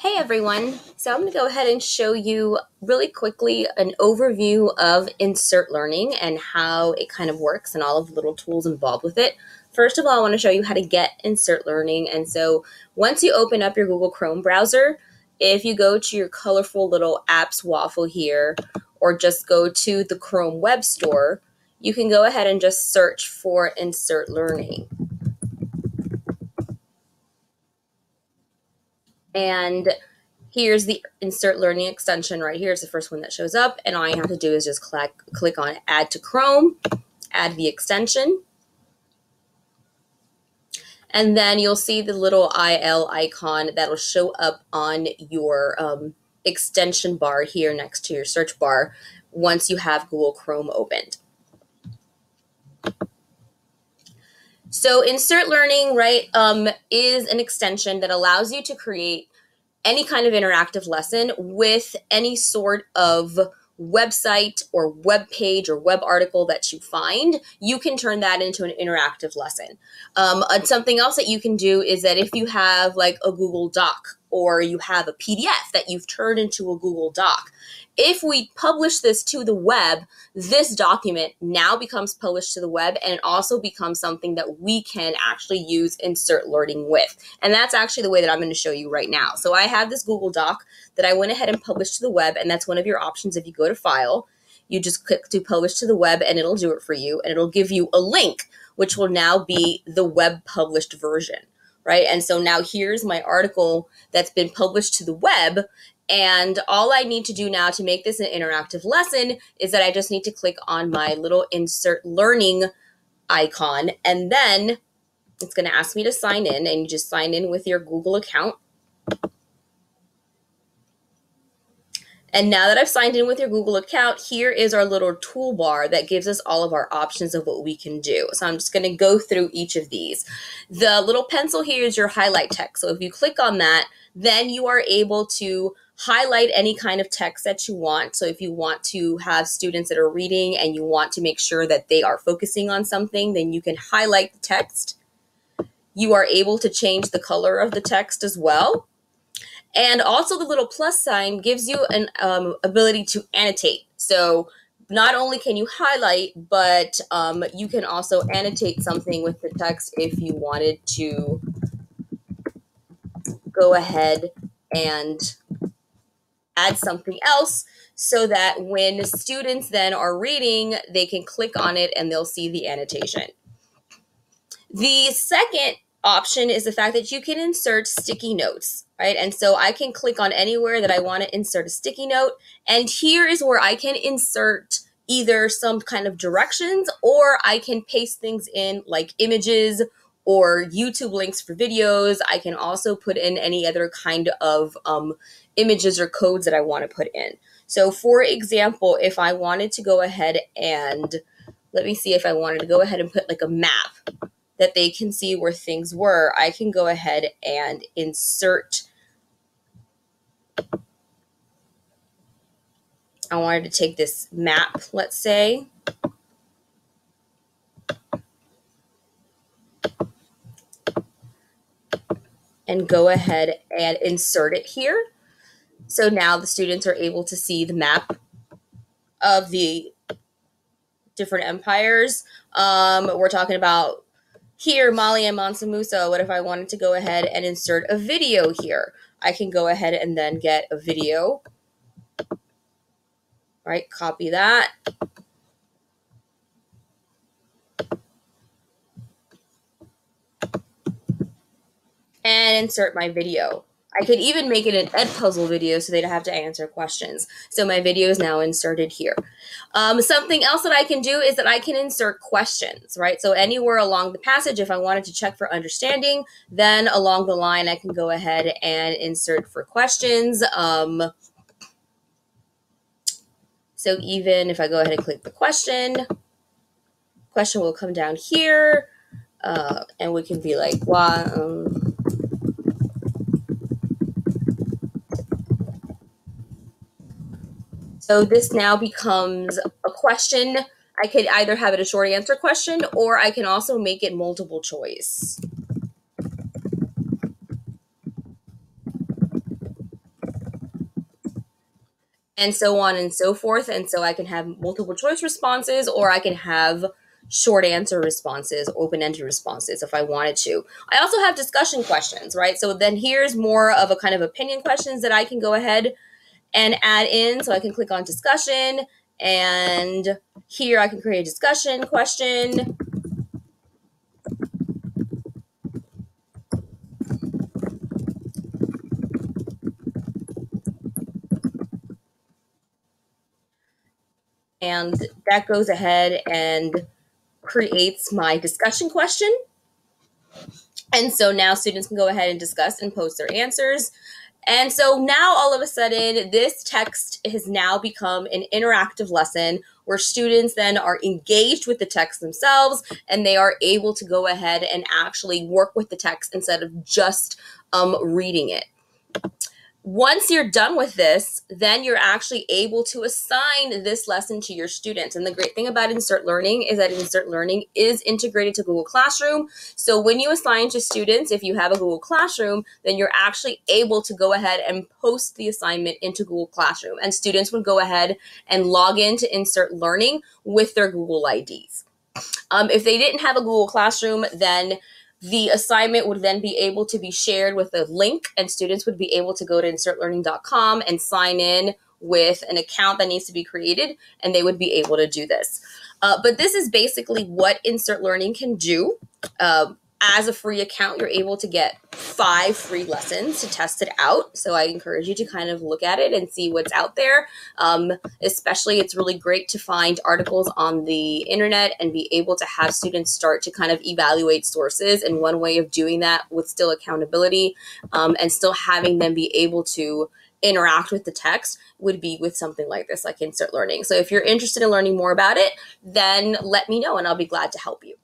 Hey everyone! So I'm going to go ahead and show you really quickly an overview of Insert Learning and how it kind of works and all of the little tools involved with it. First of all, I want to show you how to get Insert Learning. And so once you open up your Google Chrome browser, if you go to your colorful little apps waffle here, or just go to the Chrome Web Store, you can go ahead and just search for Insert Learning. And here's the insert learning extension right here. It's the first one that shows up. And all you have to do is just click, click on add to Chrome, add the extension. And then you'll see the little IL icon that'll show up on your um, extension bar here next to your search bar once you have Google Chrome opened. So insert learning, right, um, is an extension that allows you to create any kind of interactive lesson with any sort of website or web page or web article that you find, you can turn that into an interactive lesson. Um, and something else that you can do is that if you have like a Google Doc or you have a PDF that you've turned into a Google Doc, if we publish this to the web, this document now becomes published to the web and it also becomes something that we can actually use insert learning with. And that's actually the way that I'm going to show you right now. So I have this Google Doc that I went ahead and published to the web, and that's one of your options if you go to File. You just click to publish to the web and it'll do it for you and it'll give you a link, which will now be the web published version right? And so now here's my article that's been published to the web, and all I need to do now to make this an interactive lesson is that I just need to click on my little insert learning icon. And then it's going to ask me to sign in and you just sign in with your Google account. And now that I've signed in with your Google account, here is our little toolbar that gives us all of our options of what we can do. So I'm just going to go through each of these. The little pencil here is your highlight text. So if you click on that, then you are able to highlight any kind of text that you want. So if you want to have students that are reading and you want to make sure that they are focusing on something, then you can highlight the text. You are able to change the color of the text as well. And also the little plus sign gives you an um, ability to annotate. So not only can you highlight, but um, you can also annotate something with the text if you wanted to go ahead and add something else so that when students then are reading, they can click on it and they'll see the annotation. The second option is the fact that you can insert sticky notes, right? And so I can click on anywhere that I want to insert a sticky note. And here is where I can insert either some kind of directions or I can paste things in like images or YouTube links for videos. I can also put in any other kind of um, images or codes that I want to put in. So for example, if I wanted to go ahead and let me see if I wanted to go ahead and put like a map that they can see where things were, I can go ahead and insert. I wanted to take this map, let's say. And go ahead and insert it here. So now the students are able to see the map of the different empires. Um, we're talking about here, Mali and Mansa Musa. What if I wanted to go ahead and insert a video here? I can go ahead and then get a video. Right, copy that. And insert my video. I could even make it an Edpuzzle video so they don't have to answer questions. So my video is now inserted here. Um, something else that I can do is that I can insert questions, right? So anywhere along the passage, if I wanted to check for understanding, then along the line, I can go ahead and insert for questions. Um, so even if I go ahead and click the question, question will come down here, uh, and we can be like, why, um, So this now becomes a question. I could either have it a short answer question or I can also make it multiple choice. and so on and so forth. And so I can have multiple choice responses or I can have short answer responses, open ended responses if I wanted to. I also have discussion questions, right? So then here's more of a kind of opinion questions that I can go ahead and add in. So I can click on discussion and here I can create a discussion question. And that goes ahead and creates my discussion question. And so now students can go ahead and discuss and post their answers. And so now all of a sudden, this text has now become an interactive lesson where students then are engaged with the text themselves and they are able to go ahead and actually work with the text instead of just um, reading it once you're done with this, then you're actually able to assign this lesson to your students. And the great thing about Insert Learning is that Insert Learning is integrated to Google Classroom. So when you assign to students, if you have a Google Classroom, then you're actually able to go ahead and post the assignment into Google Classroom. And students would go ahead and log in to Insert Learning with their Google IDs. Um, if they didn't have a Google Classroom, then the assignment would then be able to be shared with a link, and students would be able to go to insertlearning.com and sign in with an account that needs to be created, and they would be able to do this. Uh, but this is basically what Insert Learning can do. Uh, as a free account, you're able to get five free lessons to test it out. So I encourage you to kind of look at it and see what's out there. Um, especially, it's really great to find articles on the internet and be able to have students start to kind of evaluate sources. And one way of doing that with still accountability um, and still having them be able to interact with the text would be with something like this, like Insert Learning. So if you're interested in learning more about it, then let me know and I'll be glad to help you.